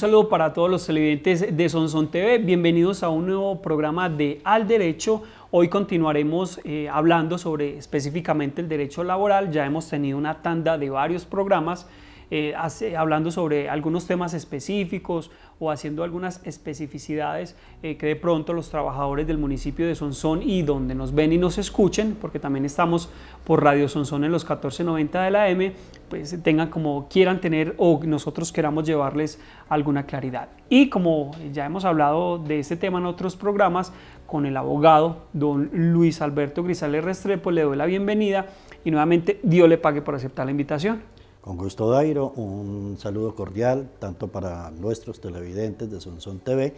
Un saludo para todos los televidentes de Sonson TV. Bienvenidos a un nuevo programa de Al Derecho. Hoy continuaremos eh, hablando sobre específicamente el derecho laboral. Ya hemos tenido una tanda de varios programas eh, hablando sobre algunos temas específicos o haciendo algunas especificidades eh, que de pronto los trabajadores del municipio de Sonsón y donde nos ven y nos escuchen, porque también estamos por Radio Sonsón en los 1490 de la M, pues tengan como quieran tener o nosotros queramos llevarles alguna claridad. Y como ya hemos hablado de este tema en otros programas, con el abogado don Luis Alberto Grisales Restrepo, le doy la bienvenida y nuevamente Dios le pague por aceptar la invitación. Con gusto, Dairo, un saludo cordial tanto para nuestros televidentes de Sonson TV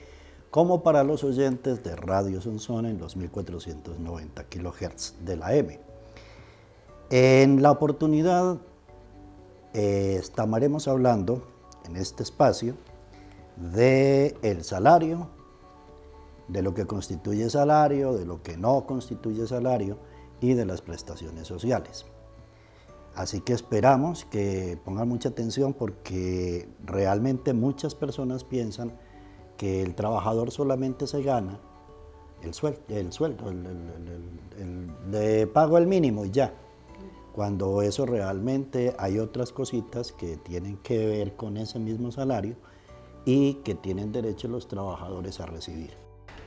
como para los oyentes de Radio Sonson en los 1490 kHz de la M. En la oportunidad eh, estaremos hablando en este espacio de el salario, de lo que constituye salario, de lo que no constituye salario y de las prestaciones sociales. Así que esperamos que pongan mucha atención porque realmente muchas personas piensan que el trabajador solamente se gana el sueldo, el sueldo le pago el mínimo y ya. Cuando eso realmente hay otras cositas que tienen que ver con ese mismo salario y que tienen derecho los trabajadores a recibir.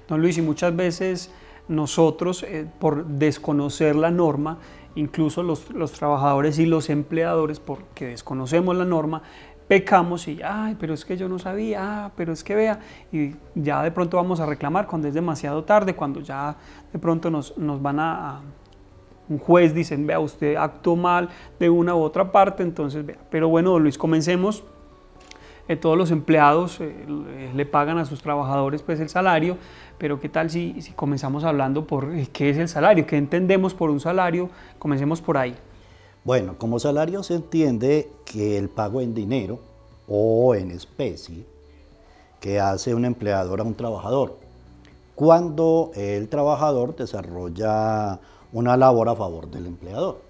Don Luis, y muchas veces nosotros, eh, por desconocer la norma, incluso los, los, trabajadores y los empleadores, porque desconocemos la norma, pecamos y, ay, pero es que yo no sabía, ah, pero es que vea, y ya de pronto vamos a reclamar cuando es demasiado tarde, cuando ya de pronto nos, nos van a, un juez dicen, vea, usted actuó mal de una u otra parte, entonces vea. Pero bueno, Luis, comencemos. Eh, todos los empleados eh, le pagan a sus trabajadores pues el salario, pero ¿qué tal si, si comenzamos hablando por eh, qué es el salario? ¿Qué entendemos por un salario? Comencemos por ahí. Bueno, como salario se entiende que el pago en dinero o en especie que hace un empleador a un trabajador cuando el trabajador desarrolla una labor a favor del empleador.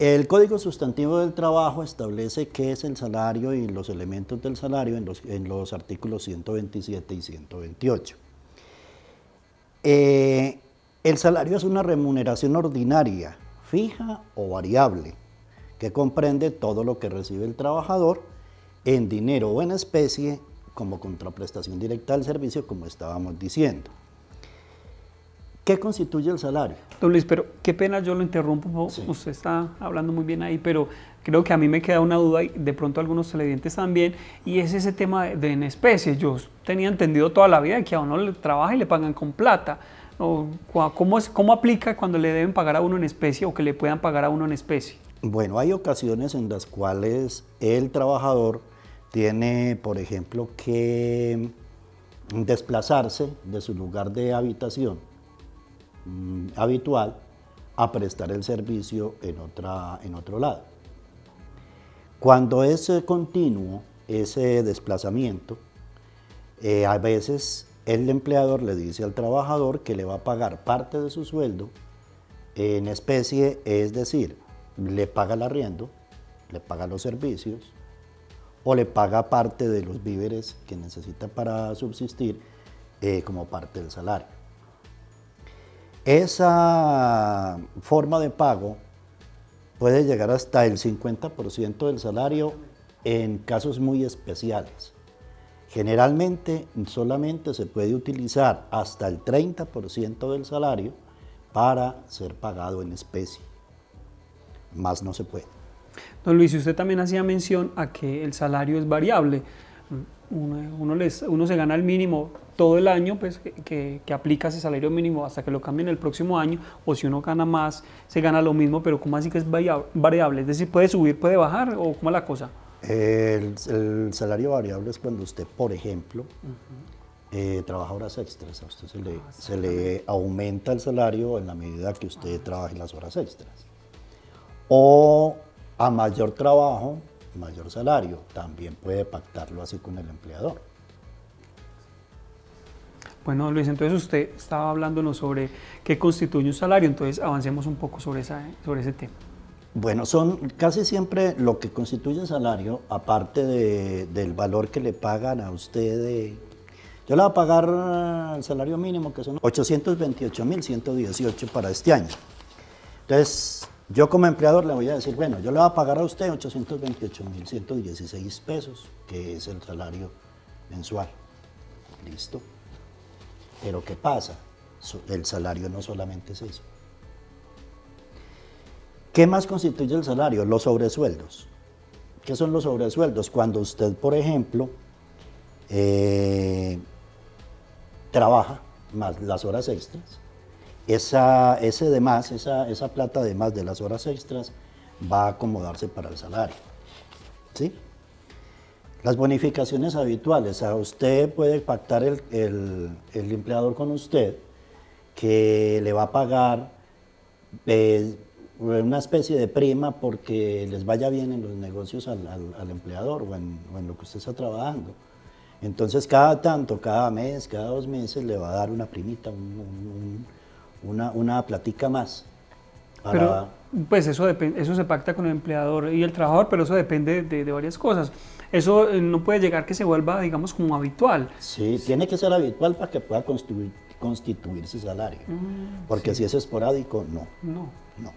El Código Sustantivo del Trabajo establece qué es el salario y los elementos del salario en los, artículos 127 y 128. Eh, el salario es una remuneración ordinaria, fija o variable, que comprende todo lo que recibe el trabajador en dinero o en especie como contraprestación directa al servicio, como estábamos diciendo. ¿Qué constituye el salario? Don Luis, pero qué pena yo lo interrumpo, usted está hablando muy bien ahí, pero creo que a mí me queda una duda y de pronto algunos televidentes también, y es ese tema de, en especie. Yo tenía entendido toda la vida que a uno le trabaja y le pagan con plata. ¿Cómo, es, ¿Cómo aplica cuando le deben pagar a uno en especie o que le puedan pagar a uno en especie? Bueno, hay ocasiones en las cuales el trabajador tiene, por ejemplo, que desplazarse de su lugar de habitación Mm, habitual a prestar el servicio en, otra, en otro lado. Cuando es continuo ese desplazamiento, eh, a veces el empleador le dice al trabajador que le va a pagar parte de su sueldo en especie, es decir, le paga el arriendo, le paga los servicios o le paga parte de los víveres que necesita para subsistir eh, como parte del salario. Esa forma de pago puede llegar hasta el 50% del salario en casos muy especiales. Generalmente solamente se puede utilizar hasta el 30% del salario para ser pagado en especie. Más no se puede. Don Luis, usted también hacía mención a que el salario es variable. Uno, uno se gana el mínimo todo el año pues, que, que, aplica ese salario mínimo hasta que lo cambien el próximo año, o si uno gana más, se gana lo mismo, pero ¿cómo así que es variable? Es decir, ¿puede subir, puede bajar o cómo es la cosa? El, salario variable es cuando usted, por ejemplo, eh, trabaja horas extras, a usted se le, ah, se le aumenta el salario en la medida que usted trabaje las horas extras. O a mayor trabajo, mayor salario, también puede pactarlo así con el empleador. Bueno, Luis, entonces usted estaba hablándonos sobre qué constituye un salario, entonces avancemos un poco sobre, esa, sobre ese tema. Bueno, son casi siempre lo que constituye salario, aparte del valor que le pagan a usted. yo le voy a pagar el salario mínimo, que son 828.118 para este año. Entonces, yo como empleador le voy a decir, bueno, yo le voy a pagar a usted 828.116 pesos, que es el salario mensual. Listo. Pero ¿qué pasa? El salario no solamente es eso. ¿Qué más constituye el salario? Los sobresueldos. ¿Qué son los sobresueldos? Cuando usted, por ejemplo, eh, trabaja más las horas extras, esa, ese de más, esa, esa plata de más de las horas extras va a acomodarse para el salario. ¿Sí? Las bonificaciones habituales, a usted puede pactar el, el, empleador con usted que le va a pagar eh, una especie de prima porque les vaya bien en los negocios al, empleador o en, lo que usted está trabajando. Entonces cada tanto, cada mes, cada dos meses le va a dar una primita, una, una platica más. Pero, pues eso, eso se pacta con el empleador y el trabajador, pero eso depende de, varias cosas. Eso eh, no puede llegar que se vuelva, digamos, como habitual. Sí, tiene que ser habitual para que pueda constituir, constituirse salario. Mm, porque si es esporádico, no. No. No.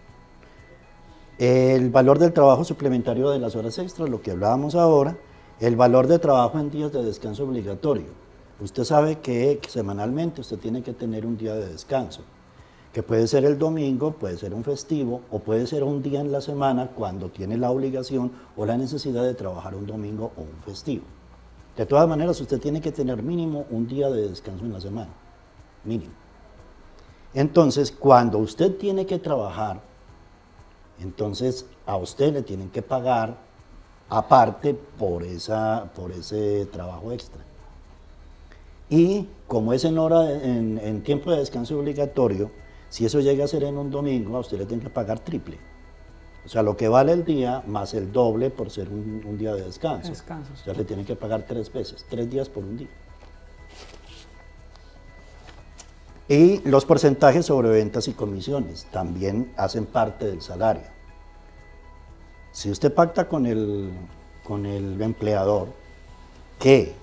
El valor del trabajo suplementario de las horas extras, lo que hablábamos ahora, el valor de trabajo en días de descanso obligatorio. Usted sabe que semanalmente usted tiene que tener un día de descanso, que puede ser el domingo, puede ser un festivo o puede ser un día en la semana cuando tiene la obligación o la necesidad de trabajar un domingo o un festivo. De todas maneras, usted tiene que tener mínimo un día de descanso en la semana, mínimo. Entonces, cuando usted tiene que trabajar entonces a usted le tienen que pagar aparte por, esa, por ese trabajo extra. Y como es en, hora, en, tiempo de descanso obligatorio, si eso llega a ser en un domingo, a usted le tienen que pagar triple. O sea, lo que vale el día más el doble por ser un, día de descanso. descanso O sea, le tienen que pagar tres veces, tres días por un día. Y los porcentajes sobre ventas y comisiones también hacen parte del salario. Si usted pacta con el, con el empleador que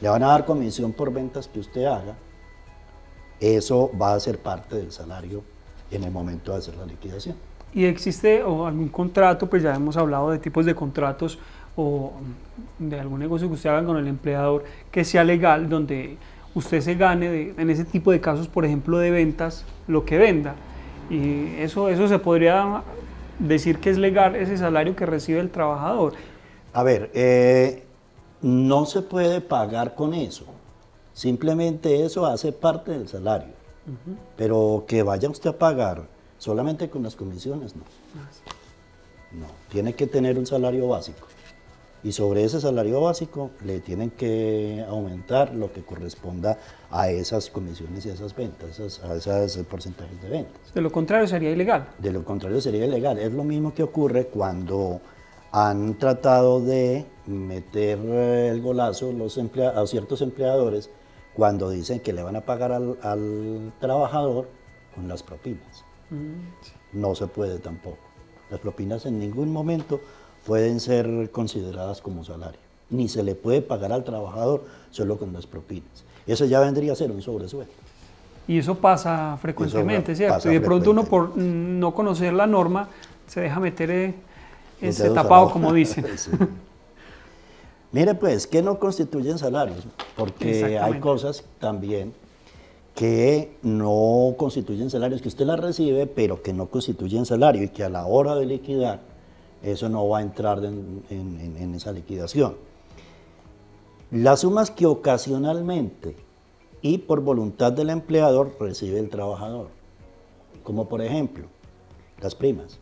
le van a dar comisión por ventas que usted haga, eso va a ser parte del salario en el momento de hacer la liquidación. ¿Y existe o algún contrato, pues ya hemos hablado de tipos de contratos o de algún negocio que usted haga con el empleador que sea legal, donde usted se gane en ese tipo de casos, por ejemplo, de ventas, lo que venda. Y eso, eso se podría decir que es legal ese salario que recibe el trabajador. A ver, eh, no se puede pagar con eso. Simplemente eso hace parte del salario. Pero que vaya usted a pagar solamente con las comisiones, no. Ah, no, tiene que tener un salario básico y sobre ese salario básico le tienen que aumentar lo que corresponda a esas comisiones y a esas ventas, a esos porcentajes de ventas. De lo contrario sería ilegal. De lo contrario sería ilegal. Es lo mismo que ocurre cuando han tratado de meter el golazo los a ciertos empleadores cuando dicen que le van a pagar al, trabajador con las propinas. Mm, no se puede tampoco. Las propinas en ningún momento pueden ser consideradas como salario. Ni se le puede pagar al trabajador solo con las propinas. Eso ya vendría a ser un sobresueldo. Y eso pasa frecuentemente, ¿cierto? y de pronto uno por no conocer la norma se deja meter eh, ese tapado, como dicen. Mire pues, ¿qué no constituyen salarios? Porque hay cosas también que no constituyen salarios, que usted las recibe, pero que no constituyen salario y que a la hora de liquidar eso no va a entrar en, esa liquidación. Las sumas que ocasionalmente y por voluntad del empleador recibe el trabajador, como por ejemplo las primas,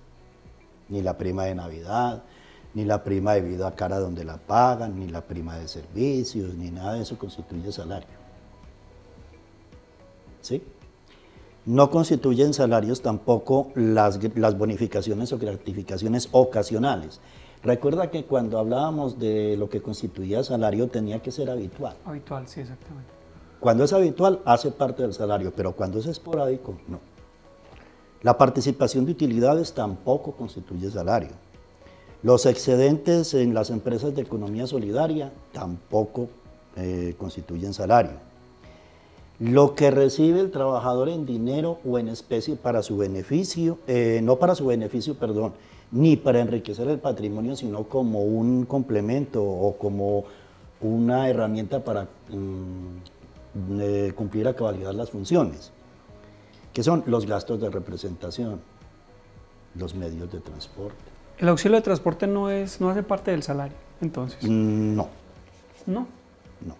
ni la prima de Navidad, ni la prima de vida a cara donde la pagan, ni la prima de servicios, ni nada de eso constituye salario. ¿Sí? No constituyen salarios tampoco las, bonificaciones o gratificaciones ocasionales. Recuerda que cuando hablábamos de lo que constituía salario tenía que ser habitual. Habitual, sí, exactamente. Cuando es habitual hace parte del salario, pero cuando es esporádico, no. La participación de utilidades tampoco constituye salario. Los excedentes en las empresas de economía solidaria tampoco eh, constituyen salario. Lo que recibe el trabajador en dinero o en especie para su beneficio, eh, no para su beneficio, perdón, ni para enriquecer el patrimonio, sino como un complemento o como una herramienta para mm, eh, cumplir a cabalidad las funciones que son los gastos de representación, los medios de transporte. ¿El auxilio de transporte no, es, no hace parte del salario, entonces? Mm, no. ¿No? No.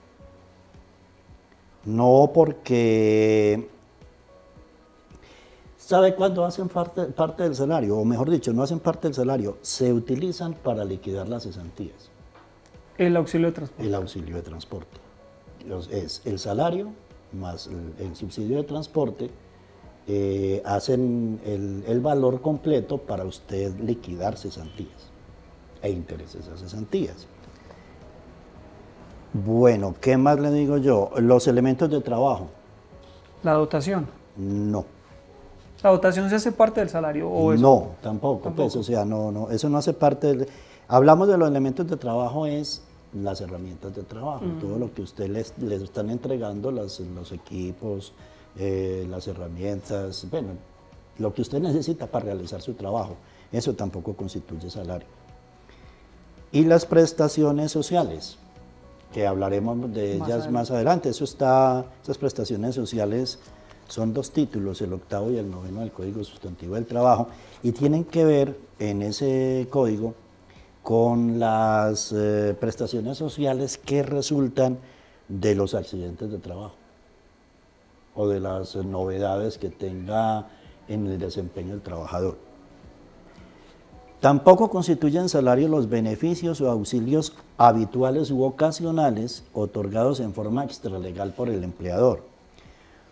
No porque... ¿Sabe cuándo hacen parte, parte del salario? O mejor dicho, no hacen parte del salario, se utilizan para liquidar las cesantías. El auxilio de transporte. El auxilio de transporte. Es el salario más el subsidio de transporte eh, hacen el, valor completo para usted liquidar cesantías e intereses a cesantías. Bueno, ¿qué más le digo yo? Los elementos de trabajo. ¿La dotación? No. ¿La dotación se hace parte del salario? O No, tampoco, Pues, o sea, no, no, eso no hace parte Hablamos de los elementos de trabajo, es las herramientas de trabajo, todo lo que usted les, les están entregando, los equipos, eh, las herramientas, bueno, lo que usted necesita para realizar su trabajo. Eso tampoco constituye salario. Y las prestaciones sociales, que hablaremos de ellas más adelante. Eso está, esas prestaciones sociales son dos títulos, el octavo y el noveno del Código Sustantivo del Trabajo, y tienen que ver en ese código con las eh, prestaciones sociales que resultan de los accidentes de trabajo o de las novedades que tenga en el desempeño del trabajador. Tampoco constituyen salario los beneficios o auxilios habituales u ocasionales otorgados en forma extralegal por el empleador,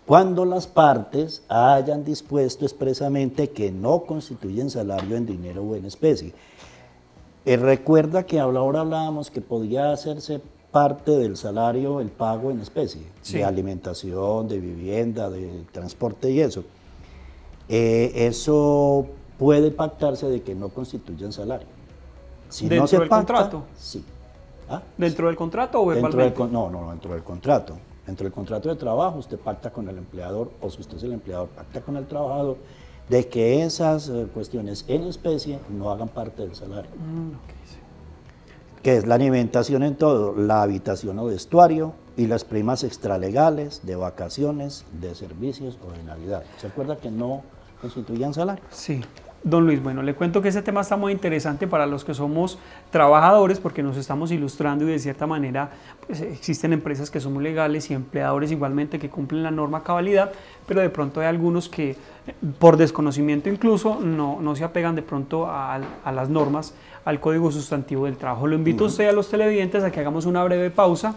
cuando las partes hayan dispuesto expresamente que no constituyen salario en dinero o en especie. Eh, recuerda que ahora hablábamos que podía hacerse parte del salario el pago en especie, de alimentación, de vivienda, de transporte y eso. Eh, eso puede pactarse de que no constituyen salario. Si ¿Dentro no se del contrato? Sí. ¿Ah? ¿Dentro del contrato o verbalmente? no, no, dentro del contrato. Dentro del contrato de trabajo usted pacta con el empleador, o si usted es el empleador, pacta con el trabajador, de que esas eh, cuestiones en especie no hagan parte del salario. Mm, que es la alimentación en todo, la habitación o vestuario y las primas extralegales de vacaciones, de servicios o de Navidad. ¿Se acuerda que no constituían salario? Sí. Don Luis, bueno, le cuento que ese tema está muy interesante para los que somos trabajadores porque nos estamos ilustrando y de cierta manera pues, existen empresas que son muy legales y empleadores igualmente que cumplen la norma cabalidad, pero de pronto hay algunos que por desconocimiento incluso no, no se apegan de pronto a, a las normas al Código Sustantivo del Trabajo. Lo invito a usted a los televidentes a que hagamos una breve pausa,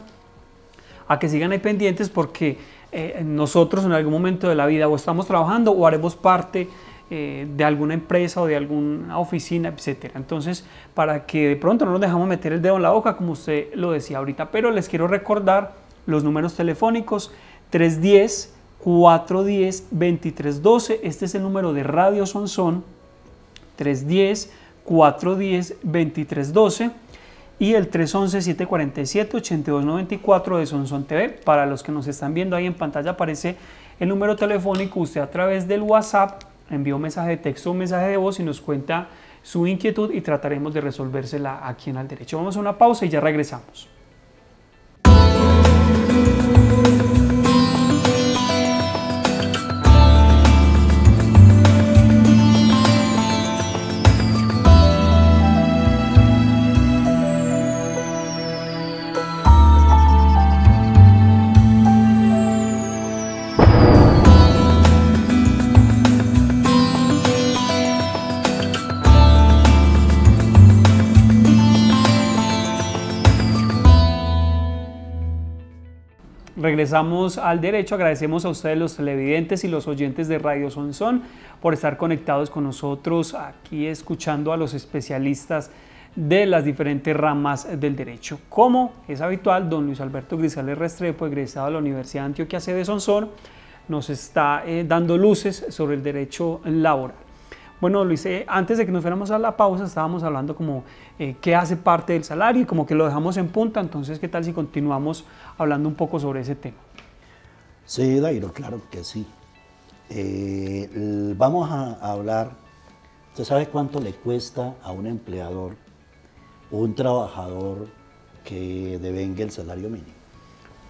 a que sigan ahí pendientes porque eh, nosotros en algún momento de la vida o estamos trabajando o haremos parte eh, de alguna empresa o de alguna oficina, etc. Entonces, para que de pronto no nos dejamos meter el dedo en la boca, como usted lo decía ahorita, pero les quiero recordar los números telefónicos 310 410 2312, este es el número de Radio Sonson 310 410-2312 y el 311-747-8294 de Sonson TV. Para los que nos están viendo ahí en pantalla aparece el número telefónico. Usted a través del WhatsApp envió un mensaje de texto un mensaje de voz y nos cuenta su inquietud y trataremos de resolvérsela aquí en Al Derecho. Vamos a una pausa y ya regresamos. Regresamos al derecho, agradecemos a ustedes los televidentes y los oyentes de Radio Sonson por estar conectados con nosotros aquí escuchando a los especialistas de las diferentes ramas del derecho. Como es habitual, don Luis Alberto Grisales Restrepo, egresado de la Universidad de Antioquia, sede Sonsón, nos está eh, dando luces sobre el derecho laboral. Bueno, Luis, eh, antes de que nos fuéramos a la pausa, estábamos hablando como eh, qué hace parte del salario y como que lo dejamos en punta, entonces, ¿qué tal si continuamos hablando un poco sobre ese tema? Sí, Dairo, claro que sí. vamos a hablar, ¿usted sabe cuánto le cuesta a un empleador, un trabajador que devenga el salario mínimo?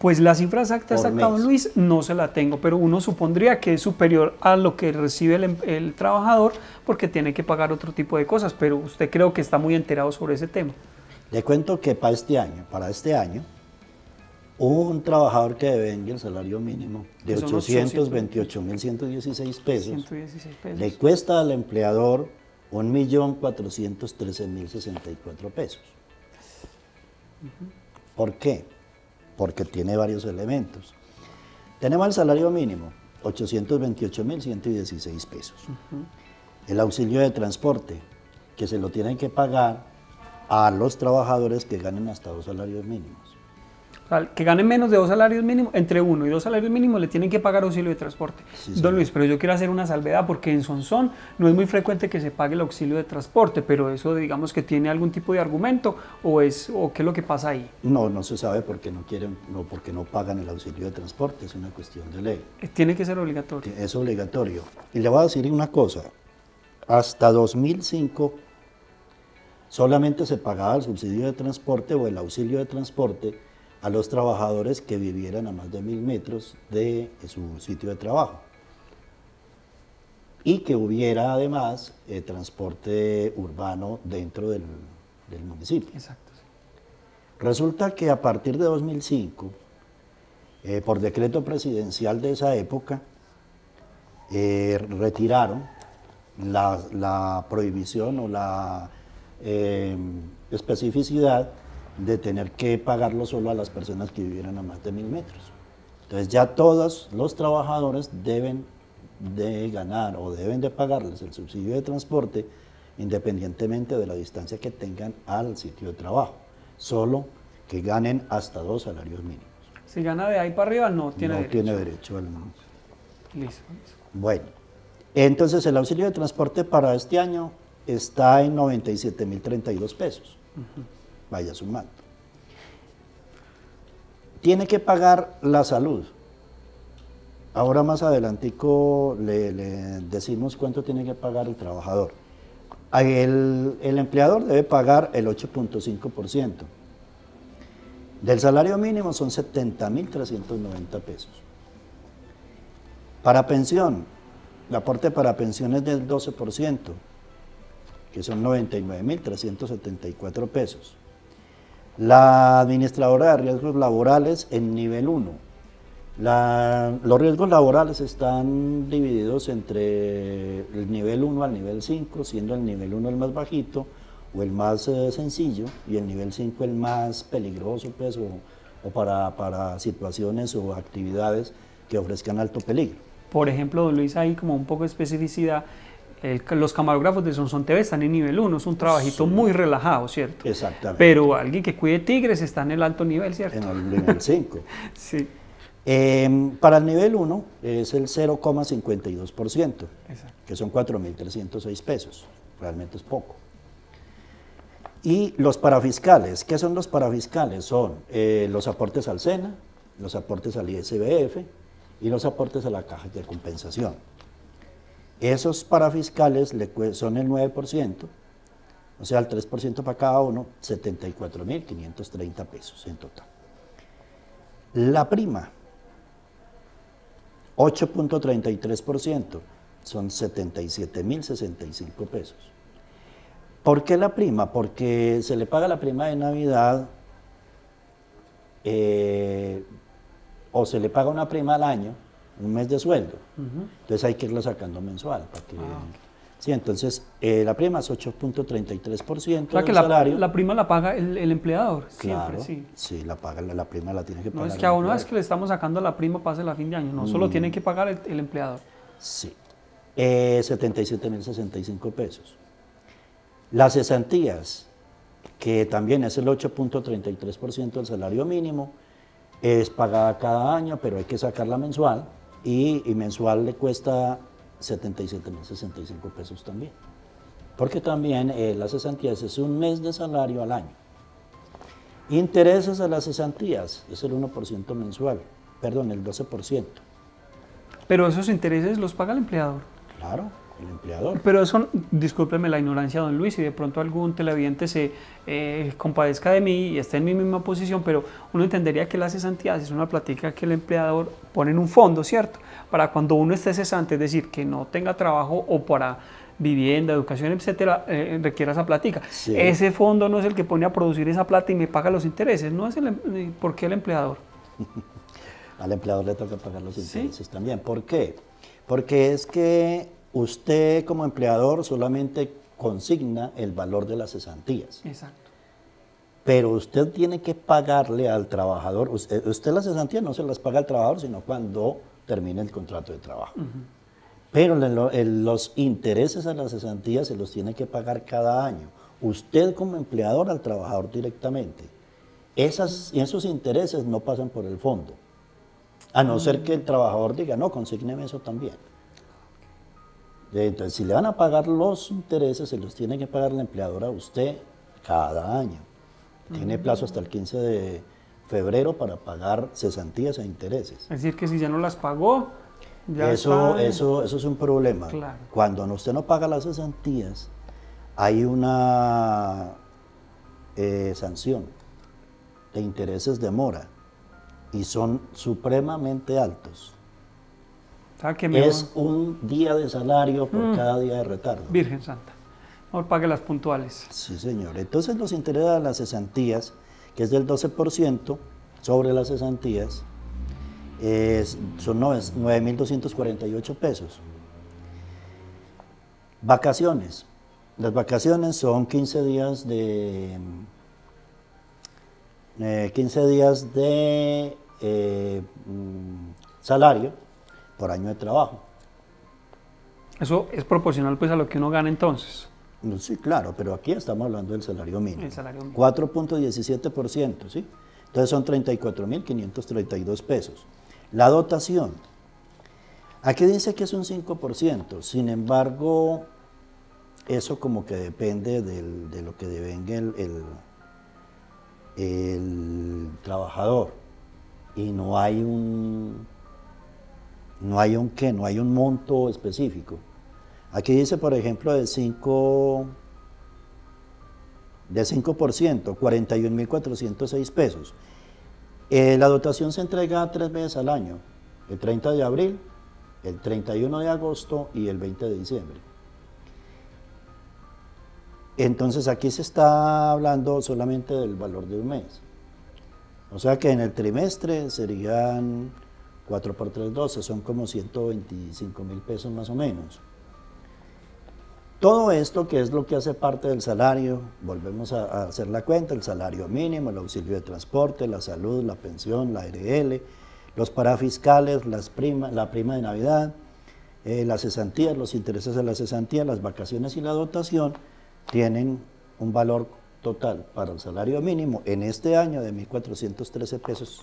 Pues la cifra exacta, exacta, don Luis, no se la tengo, pero uno supondría que es superior a lo que recibe el, el, trabajador porque tiene que pagar otro tipo de cosas, pero usted creo que está muy enterado sobre ese tema. Le cuento que para este año, para este año, un trabajador que devenga el salario mínimo de 828.116 pesos, pesos, le cuesta al empleador 1.413.064 pesos. ¿Por qué? Porque tiene varios elementos. Tenemos el salario mínimo, 828.116 pesos. El auxilio de transporte, que se lo tienen que pagar a los trabajadores que ganen hasta dos salarios mínimos que ganen menos de dos salarios mínimos, entre uno y dos salarios mínimos le tienen que pagar auxilio de transporte. Don Luis, pero yo quiero hacer una salvedad porque en Sonsón no es muy frecuente que se pague el auxilio de transporte, pero eso digamos que tiene algún tipo de argumento o es o qué es lo que pasa ahí. No, no se sabe porque no quieren, no porque no pagan el auxilio de transporte, es una cuestión de ley. Eh, tiene que ser obligatorio. Es obligatorio. Y le voy a decir una cosa, hasta 2005 solamente se pagaba el subsidio de transporte o el auxilio de transporte a los trabajadores que vivieran a más de mil metros de su sitio de trabajo y que hubiera además eh, transporte urbano dentro del, municipio. Exacto. Resulta que a partir de 2005, eh, por decreto presidencial de esa época, eh, retiraron la, la, prohibición o la especificidad de tener que pagarlo solo a las personas que vivieran a más de mil metros. Entonces ya todos los trabajadores deben de ganar o deben de pagarles el subsidio de transporte independientemente de la distancia que tengan al sitio de trabajo, solo que ganen hasta dos salarios mínimos. Si gana de ahí para arriba no tiene derecho. No tiene derecho al Listo, Bueno, entonces el auxilio de transporte para este año está en 97.032 pesos vaya sumando. Tiene que pagar la salud. Ahora más adelantico le, decimos cuánto tiene que pagar el trabajador. El, el empleador debe pagar el 8.5%. Del salario mínimo son 70.390 pesos. Para pensión, el aporte para pensión es del 12%, que son 99.374 pesos. La administradora de riesgos laborales en nivel 1. los riesgos laborales están divididos entre el nivel 1 al nivel 5, siendo el nivel 1 el más bajito o el más eh, sencillo y el nivel 5 el más peligroso pues, o, para, para situaciones o actividades que ofrezcan alto peligro. Por ejemplo, Luis, ahí como un poco de especificidad, los camarógrafos de Sonson TV están en nivel 1, es un trabajito muy relajado, ¿cierto? Exactamente. Pero alguien que cuide tigres está en el alto nivel, ¿cierto? En el nivel 5. sí. Em, para el nivel 1 es el 0,52%, que son 4.306 pesos, realmente es poco. Y los parafiscales, ¿qué son los parafiscales? Son eh, los aportes al SENA, los aportes al ISBF y los aportes a la caja de compensación. Esos parafiscales son el 9%, o sea, el 3% para cada uno, 74.530 pesos en total. La prima, 8.33%, son 77.065 pesos. ¿Por qué la prima? Porque se le paga la prima de Navidad eh, o se le paga una prima al año un mes de sueldo. Entonces hay que irlo sacando mensual. Para que, ah, Sí, entonces eh, la prima es 8.33% del la, salario. La prima la paga el, empleador, claro, sí. Sí, la, paga, la, prima la tiene que pagar. No es que a uno es que le estamos sacando la prima pase la fin de año, no, solo mm. tiene que pagar el, empleador. Sí, eh, 77.065 pesos. Las cesantías, que también es el 8.33% del salario mínimo, es pagada cada año, pero hay que sacarla mensual y, y mensual le cuesta 77 mil 65 pesos también. Porque también eh, las cesantías es un mes de salario al año. Intereses a las cesantías es el 1% mensual, perdón, el 12%. Pero esos intereses los paga el empleador. Claro, el empleador. Pero eso, discúlpeme la ignorancia, don Luis, y de pronto algún televidente se eh, compadezca de mí y esté en mi misma posición, pero uno entendería que la cesantía es una plática que el empleador pone en un fondo, ¿cierto? Para cuando uno esté cesante, es decir, que no tenga trabajo o para vivienda, educación, etcétera, eh, requiera esa plática. Ese fondo no es el que pone a producir esa plata y me paga los intereses, no es el, em, eh, ¿por qué el empleador? Al empleador le toca pagar los intereses también. ¿Por qué? Porque es que usted como empleador solamente consigna el valor de las cesantías. Exacto. Pero usted tiene que pagarle al trabajador, usted, las cesantías no se las paga al trabajador, sino cuando termine el contrato de trabajo. Pero los intereses a las cesantías se los tiene que pagar cada año. Usted como empleador al trabajador directamente. Esas, esos intereses no pasan por el fondo. A no ser que el trabajador diga, no, consígneme eso también. Entonces, si le van a pagar los intereses, se los tiene que pagar el empleador a usted cada año. Tiene plazo hasta el 15 de febrero para pagar cesantías e intereses. Es decir, que si ya no las pagó, eso, eso, eso es un problema. Cuando usted no paga las cesantías, hay una eh, sanción de intereses de mora y son supremamente altos. Es un día de salario por mm. cada día de retardo. Virgen Santa. Mejor pague las puntuales. Sí, señor. Entonces los intereses de las cesantías, que es del 12% sobre las cesantías, es, son 9.248 pesos. Vacaciones. Las vacaciones son 15 días de 15 eh, días de eh, mm, salario por año de trabajo. Eso es proporcional pues a lo que uno gana entonces. Sí, claro, pero aquí estamos hablando del salario mínimo. El salario mínimo. 4.17%, ¿sí? Entonces son 34.532 pesos. La dotación. Aquí dice que es un 5%, sin embargo, eso como que depende de lo que devenga el, el, trabajador. Y no hay un, no hay un qué, no hay un monto específico. Aquí dice, por ejemplo, de 5, de 5%, 41.406 pesos. Eh, la dotación se entrega tres veces al año, el 30 de abril, el 31 de agosto y el 20 de diciembre. Entonces aquí se está hablando solamente del valor de un mes. O sea que en el trimestre serían 4 por 3, 12, son como 125 mil pesos más o menos. Todo esto, que es lo que hace parte del salario, volvemos a, hacer la cuenta, el salario mínimo, el auxilio de transporte, la salud, la pensión, la ARL, los parafiscales, las la prima de Navidad, eh, las cesantías, los intereses de la cesantía, las vacaciones y la dotación, tienen un valor total para el salario mínimo en este año de 1.413 pesos,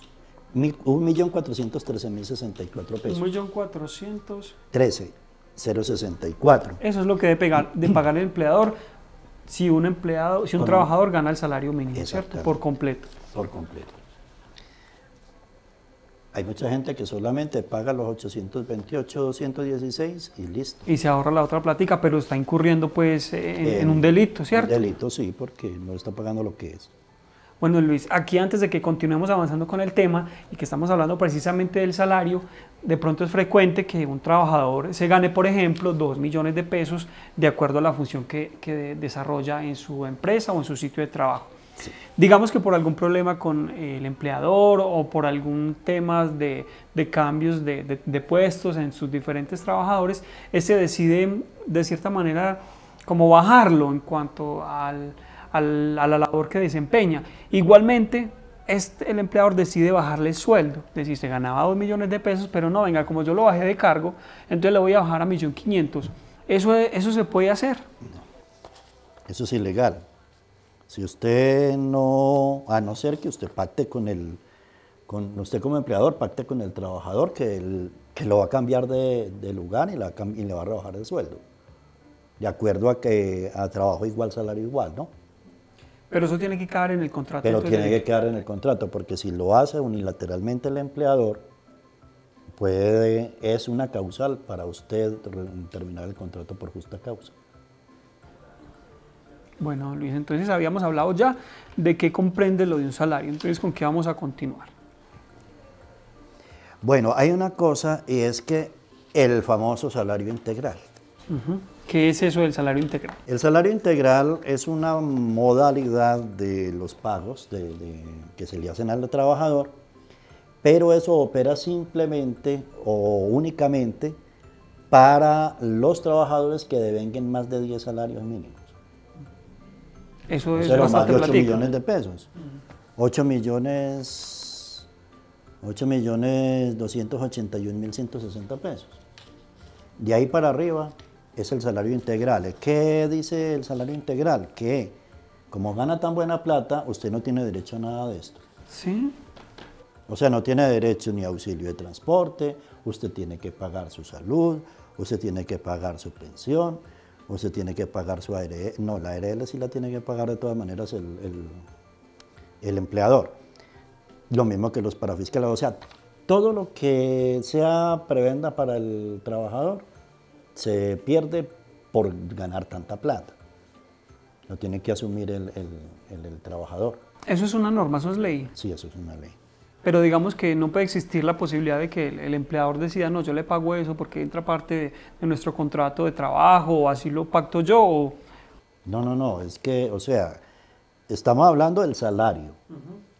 1.413.064 pesos. 1.413. 0.64. Eso es lo que debe de pagar el empleador si un empleado, si un trabajador gana el salario mínimo, ¿cierto? Por completo. Por completo. Hay mucha gente que solamente paga los 828, 216 y listo. Y se ahorra la otra plática, pero está incurriendo pues en, un delito, ¿cierto? Un delito, sí, porque no está pagando lo que es. Bueno, Luis, aquí antes de que continuemos avanzando con el tema y que estamos hablando precisamente del salario, de pronto es frecuente que un trabajador se gane, por ejemplo, 2 millones de pesos de acuerdo a la función que, desarrolla en su empresa o en su sitio de trabajo. Digamos que por algún problema con el empleador o por algún tema de, cambios de, de, puestos en sus diferentes trabajadores, ese decide de cierta manera como bajarlo en cuanto al a la labor que desempeña. Igualmente, este, el empleador decide bajarle el sueldo, es decir, se ganaba 2 millones de pesos, pero no, venga, como yo lo bajé de cargo, entonces le voy a bajar a 1.500.000. ¿Eso, ¿Eso se puede hacer? Eso es ilegal. Si usted no, a no ser que usted pacte con el, con usted como empleador, pacte con el trabajador que el que lo va a cambiar de, lugar y, y, le va a rebajar el sueldo. De acuerdo a que a trabajo igual, salario igual, ¿no? Pero eso tiene que quedar en el contrato. Pero tiene que quedar en el contrato, porque si lo hace unilateralmente el empleador, puede, es una causal para usted terminar el contrato por justa causa. Bueno, Luis, entonces habíamos hablado ya de qué comprende lo de un salario. Entonces, ¿con qué vamos a continuar? Bueno, hay una cosa y es que el famoso salario integral. ¿Qué es eso del salario integral? El salario integral es una modalidad de los pagos que se le hacen al trabajador, pero eso opera simplemente o únicamente para los trabajadores que devenguen más de 10 salarios mínimos. Eso es más de 8 millones de pesos. 8 millones, 8 millones 281 mil 160 pesos. De ahí para arriba es el salario integral. ¿Qué dice el salario integral? Que como gana tan buena plata, usted no tiene derecho a nada de esto. Sí. O sea, no tiene derecho ni a auxilio de transporte, usted tiene que pagar su salud, usted tiene que pagar su pensión, usted tiene que pagar su ARL. No, la ARL sí la tiene que pagar de todas maneras el, el empleador. Lo mismo que los parafiscales. O sea, todo lo que sea prebenda para el trabajador se pierde por ganar tanta plata. Lo tiene que asumir el, trabajador. ¿Eso es una norma, eso es ley? Sí, eso es una ley. Pero digamos que no puede existir la posibilidad de que el, empleador decida, no, yo le pago eso porque entra parte de, nuestro contrato de trabajo o así lo pacto yo. No, no, no, es que, o sea, estamos hablando del salario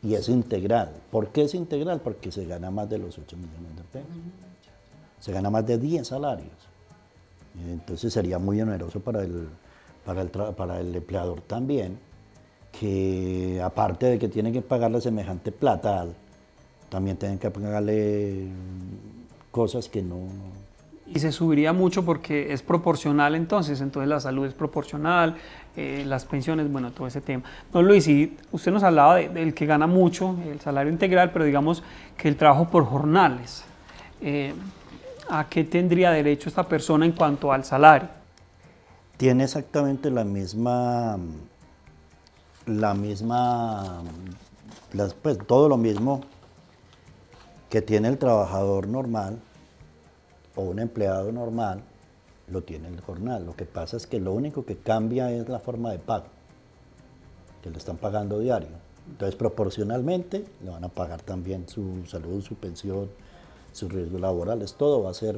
y es integral. ¿Por qué es integral? Porque se gana más de los 8 millones de pesos. Se gana más de 10 salarios. Entonces sería muy oneroso para el, para el, para el empleador también, que aparte de que tiene que pagarle semejante plata, también tienen que pagarle cosas que no... Y se subiría mucho porque es proporcional entonces, entonces la salud es proporcional, eh, las pensiones, bueno, todo ese tema. Don Luis, y usted nos hablaba del que gana mucho, el salario integral, pero digamos que el trabajo por jornales. Eh, ¿a qué tendría derecho esta persona en cuanto al salario? Tiene exactamente la misma, la misma, pues todo lo mismo que tiene el trabajador normal o un empleado normal, lo tiene el jornal. Lo que pasa es que lo único que cambia es la forma de pago, que le están pagando diario. Entonces, proporcionalmente, le van a pagar también su salud, su pensión, sus riesgos laborales, todo va a ser,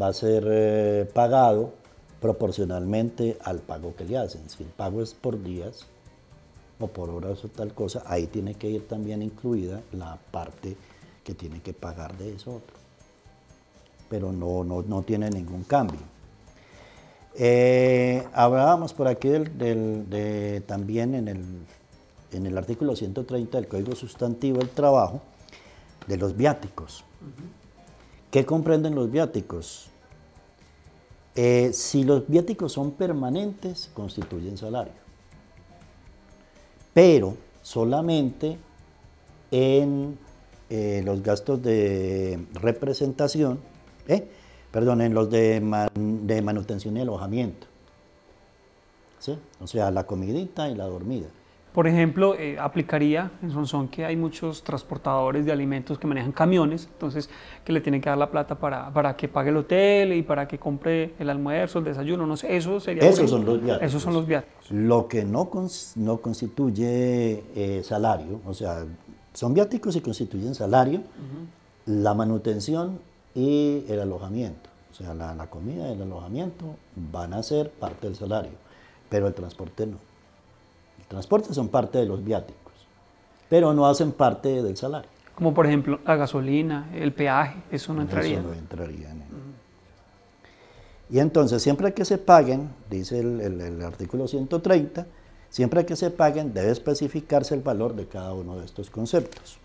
va a ser eh, pagado proporcionalmente al pago que le hacen. Si el pago es por días o por horas o tal cosa, ahí tiene que ir también incluida la parte que tiene que pagar de eso otro. Pero no, no, tiene ningún cambio. Eh, hablábamos por aquí del, también en el, en el artículo 130 del Código Sustantivo del Trabajo, de los viáticos. ¿Qué comprenden los viáticos? Eh, si los viáticos son permanentes, constituyen salario. Pero solamente en eh, los gastos de representación, eh, perdón, en los de, de manutención y alojamiento. ¿Sí? O sea, la comidita y la dormida. Por ejemplo, eh, aplicaría en Sonson que hay muchos transportadores de alimentos que manejan camiones, entonces que le tienen que dar la plata para, para que pague el hotel y para que compre el almuerzo, el desayuno, no sé, eso sería... Esos son los viáticos. Esos son los viáticos. Lo que no, no constituye eh, salario, o sea, son viáticos y constituyen salario, la manutención y el alojamiento. O sea, la, la comida y el alojamiento van a ser parte del salario, pero el transporte no transporte son parte de los viáticos, pero no hacen parte del salario. Como por ejemplo la gasolina, el peaje, eso no entraría. Eso no entraría en Y entonces, siempre que se paguen, dice el, el, artículo 130, siempre que se paguen debe especificarse el valor de cada uno de estos conceptos.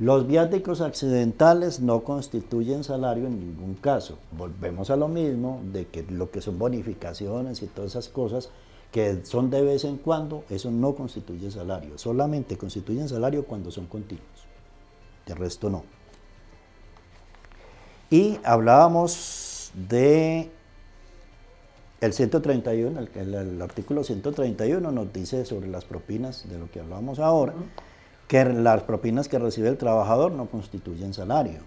Los viáticos accidentales no constituyen salario en ningún caso. Volvemos a lo mismo de que lo que son bonificaciones y todas esas cosas que son de vez en cuando, eso no constituye salario. Solamente constituyen salario cuando son continuos. De resto no. Y hablábamos de el 131, el, artículo 131 nos dice sobre las propinas, de lo que hablábamos ahora, que las propinas que recibe el trabajador no constituyen salario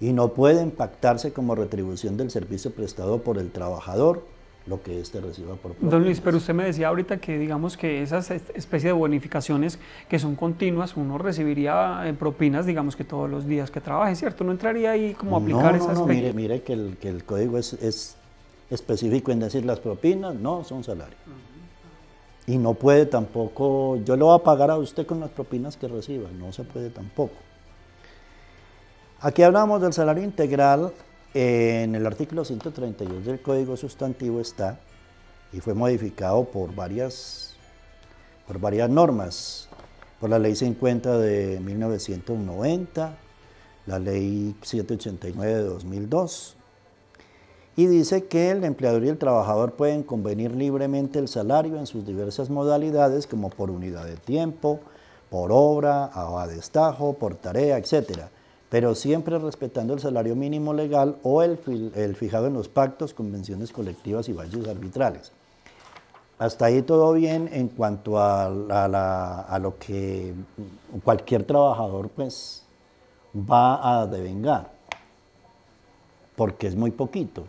y no pueden pactarse como retribución del servicio prestado por el trabajador lo que éste reciba por propinas. Don Luis, pero usted me decía ahorita que digamos que esas especies de bonificaciones que son continuas, uno recibiría eh, propinas digamos que todos los días que trabaje, ¿cierto? ¿No entraría ahí como a aplicar no, esas no, mire, mire que el, que el código es, es, específico en decir las propinas no son salario. Y no puede tampoco, yo le voy a pagar a usted con las propinas que reciba, no se puede tampoco. Aquí hablamos del salario integral en el artículo 132 del Código Sustantivo está y fue modificado por varias, por varias normas, por la Ley 50 de 1990, la Ley 789 de 2002, y dice que el empleador y el trabajador pueden convenir libremente el salario en sus diversas modalidades, como por unidad de tiempo, por obra, a destajo, por tarea, etcétera pero siempre respetando el salario mínimo legal o el, fijado en los pactos, convenciones colectivas y valles arbitrales. Hasta ahí todo bien en cuanto a, a, lo que cualquier trabajador pues va a devengar, porque es muy poquito.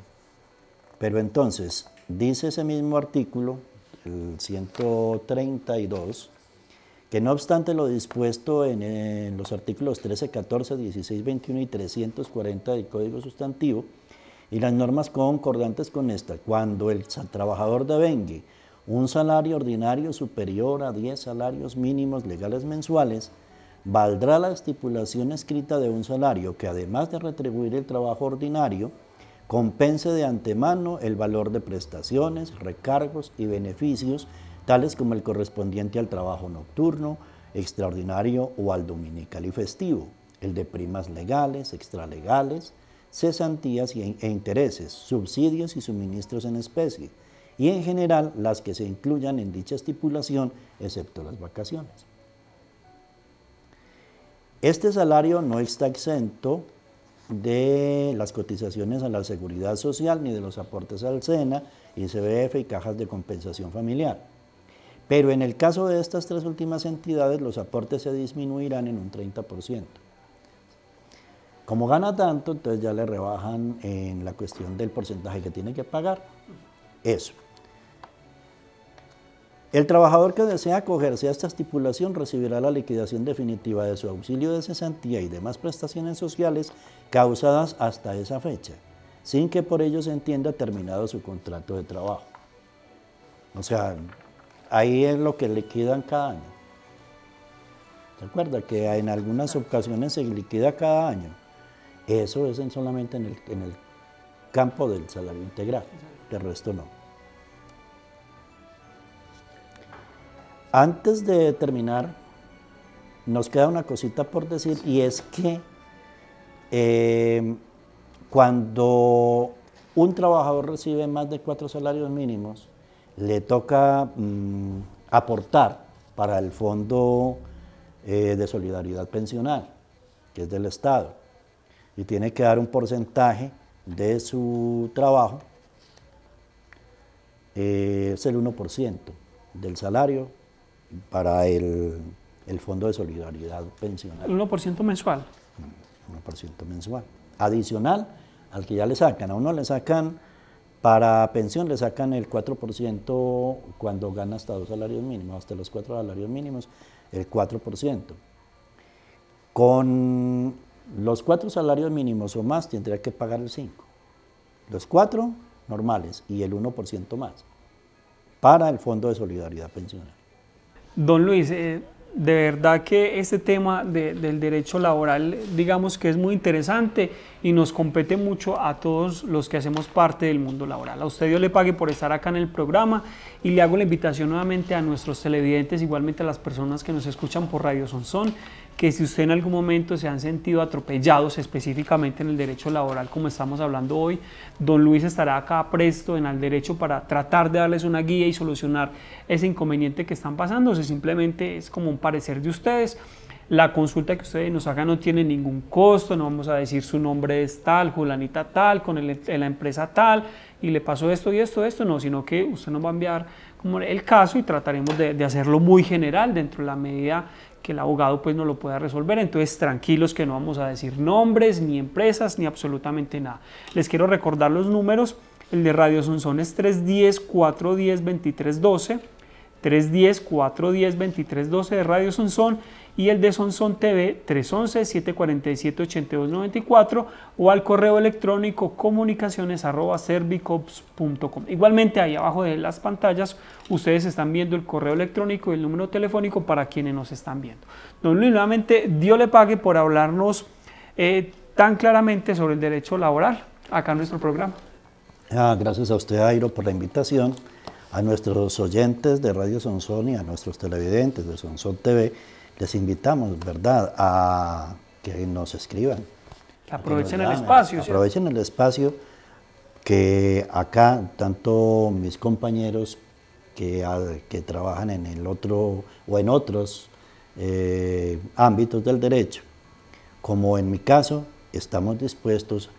Pero entonces, dice ese mismo artículo, el 132, que no obstante lo dispuesto en, los artículos 13, 14, 16, 21 y 340 del Código Sustantivo y las normas concordantes con esta, cuando el trabajador devengue un salario ordinario superior a 10 salarios mínimos legales mensuales, valdrá la estipulación escrita de un salario que además de retribuir el trabajo ordinario, compense de antemano el valor de prestaciones, recargos y beneficios tales como el correspondiente al trabajo nocturno, extraordinario o al dominical y festivo, el de primas legales, extralegales, cesantías e intereses, subsidios y suministros en especie, y en general las que se incluyan en dicha estipulación, excepto las vacaciones. Este salario no está exento de las cotizaciones a la seguridad social ni de los aportes al SENA, ICBF y cajas de compensación familiar. Pero en el caso de estas tres últimas entidades, los aportes se disminuirán en un 30%. Como gana tanto, entonces ya le rebajan en la cuestión del porcentaje que tiene que pagar. Eso. El trabajador que desea acogerse a esta estipulación recibirá la liquidación definitiva de su auxilio de cesantía y demás prestaciones sociales causadas hasta esa fecha, sin que por ello se entienda terminado su contrato de trabajo. O sea, ahí es lo que liquidan cada año. ¿Se acuerda? Que en algunas ocasiones se liquida cada año. Eso es solamente en el, en el campo del salario integral, de resto no. Antes de terminar, nos queda una cosita por decir y es que eh, cuando un trabajador recibe más de cuatro salarios mínimos, le toca mm, aportar para el Fondo eh, de Solidaridad Pensional, que es del Estado, y tiene que dar un porcentaje de su trabajo, eh, es el 1% del salario para el, el, Fondo de Solidaridad Pensional. ¿El 1% mensual? 1% mensual. Adicional al que ya le sacan. A uno le sacan para pensión le sacan el 4% cuando gana hasta dos salarios mínimos, hasta los cuatro salarios mínimos, el 4%. Con los cuatro salarios mínimos o más tendría que pagar el 5%. Los cuatro normales y el 1% más para el Fondo de Solidaridad Pensional. Don Luis, eh, de verdad que este tema del derecho laboral, digamos que es muy interesante y nos compete mucho a todos los que hacemos parte del mundo laboral. A usted Dios le pague por estar acá en el programa y le hago la invitación nuevamente a nuestros televidentes, igualmente a las personas que nos escuchan por Radio Sonsón, que si usted en algún momento se han sentido atropellados específicamente en el derecho laboral como estamos hablando hoy, don Luis estará acá presto en el derecho para tratar de darles una guía y solucionar ese inconveniente que están pasando, o simplemente es como un parecer de ustedes. La consulta que ustedes nos hagan no tiene ningún costo, no vamos a decir su nombre es tal, Julanita tal, con el, la empresa tal, y le pasó esto y esto, esto, no, sino que usted nos va a enviar como el caso y trataremos de, hacerlo muy general dentro de la medida que el abogado pues no lo pueda resolver. Entonces tranquilos que no vamos a decir nombres, ni empresas, ni absolutamente nada. Les quiero recordar los números. El de Radio Sonson es 310-410-2312. 310-410-2312 de Radio Sonson y el de Sonson TV 311-747-8294 o al correo electrónico comunicaciones Igualmente ahí abajo de las pantallas ustedes están viendo el correo electrónico y el número telefónico para quienes nos están viendo. Don Luis, nuevamente Dios le pague por hablarnos eh, tan claramente sobre el derecho laboral acá en nuestro programa. Ah, gracias a usted, Airo, por la invitación. A nuestros oyentes de Radio Sonson y a nuestros televidentes de Sonson TV, les invitamos, ¿verdad?, a que nos escriban. aprovechen el espacio. Aprovechen el espacio que acá, tanto mis compañeros que, que trabajan en el otro o en otros eh, ámbitos del derecho, como en mi caso, estamos dispuestos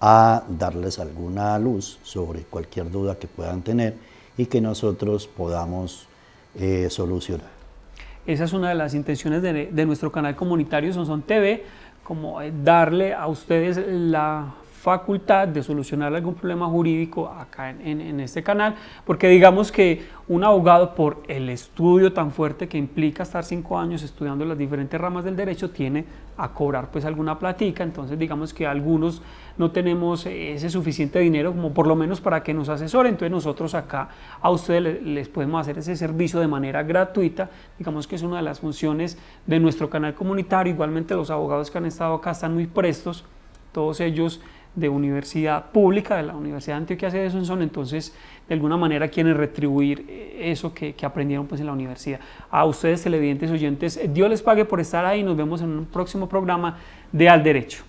a darles alguna luz sobre cualquier duda que puedan tener y que nosotros podamos eh, solucionar. Esa es una de las intenciones de, nuestro canal comunitario Sonson TV, como eh, darle a ustedes la facultad de solucionar algún problema jurídico acá en, este canal, porque digamos que un abogado por el estudio tan fuerte que implica estar cinco años estudiando las diferentes ramas del derecho tiene a cobrar pues alguna platica, entonces digamos que algunos no tenemos ese suficiente dinero como por lo menos para que nos asesoren, entonces nosotros acá a ustedes les podemos hacer ese servicio de manera gratuita, digamos que es una de las funciones de nuestro canal comunitario, igualmente los abogados que han estado acá están muy prestos, todos ellos de universidad pública, de la Universidad de Antioquia de son entonces de alguna manera quieren retribuir eh, eso que, que, aprendieron pues en la universidad. A ustedes, televidentes oyentes, Dios les pague por estar ahí. Nos vemos en un próximo programa de Al Derecho.